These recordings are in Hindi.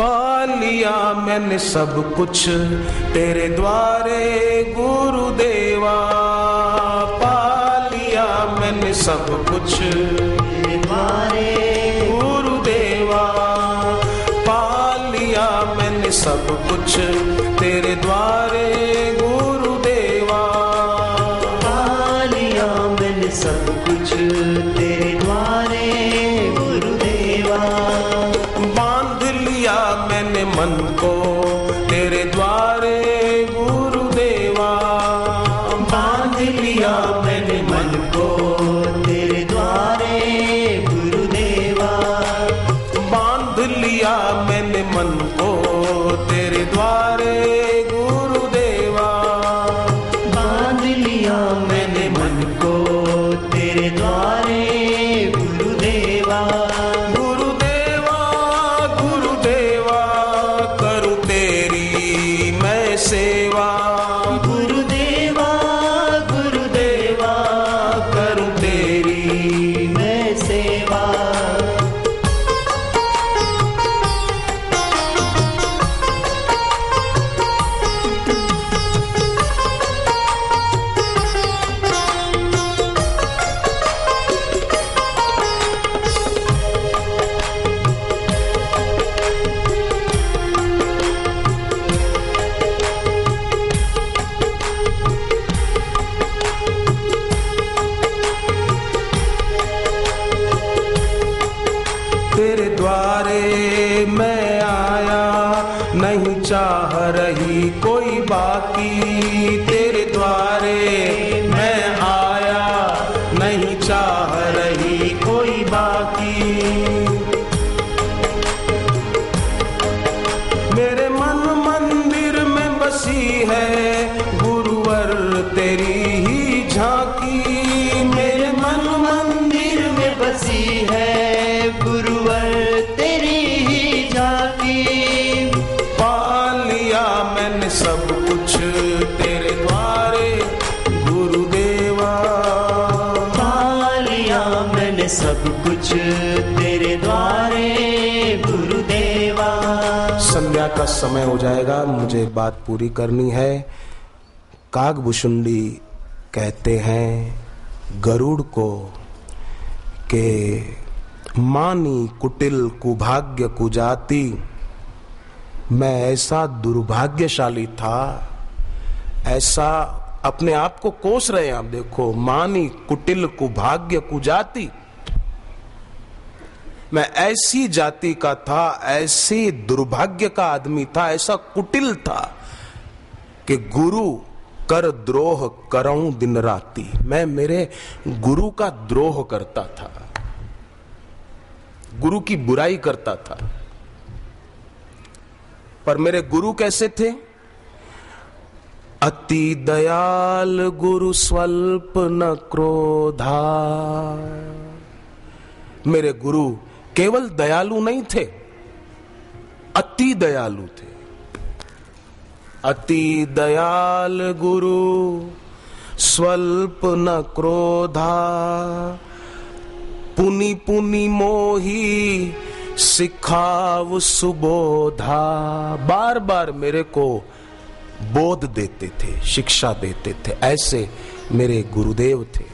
पा लिया मैंने सब कुछ। तेरे द्वारे गुरुदेवा पा लिया मैंने सब कुछ। तेरे द्वारे गुरुदेवा पा लिया मैंने सब कुछ। तेरे द्वारे गुरुदेवा पा लिया मैंने सब कुछ। लिया मैंने मन को तेरे द्वारे गुरुदेवा। बाँध लिया मैंने मन को। मैं द्वारे मैं आया नहीं चाह रही कोई बाकी। सब कुछ तेरे द्वारे, गुरुदेवा। संध्या का समय हो जाएगा, मुझे बात पूरी करनी है। कागभूषुंडी कहते हैं गरुड़ को के मानी कुटिल कुभाग्य कुजाति। मैं ऐसा दुर्भाग्यशाली था, ऐसा अपने आप को कोस रहे हैं आप देखो। मानी कुटिल कुभाग्य कुजाति। मैं ऐसी जाति का था, ऐसे दुर्भाग्य का आदमी था, ऐसा कुटिल था कि गुरु कर द्रोह करऊं दिन राती। मैं मेरे गुरु का द्रोह करता था। गुरु की बुराई करता था। पर मेरे गुरु कैसे थे? अति दयाल गुरु स्वल्प न क्रोधा मेरे गुरु केवल दयालु नहीं थे, अति दयालु थे। अति दयाल गुरु, स्वल्प न क्रोधा, पुनि पुनि मोही, सिखाव सुबोधा। बार बार मेरे को बोध देते थे, शिक्षा देते थे, ऐसे मेरे गुरुदेव थे।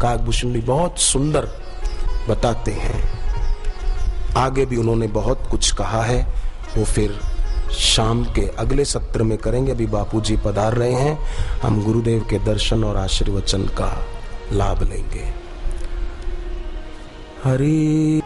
काकभूषण बहुत सुंदर बताते हैं। आगे भी उन्होंने बहुत कुछ कहा है। वो फिर शाम के अगले सत्र में करेंगे। अभी बापू जी पधार रहे हैं। हम गुरुदेव के दर्शन और आशीर्वचन का लाभ लेंगे। हरी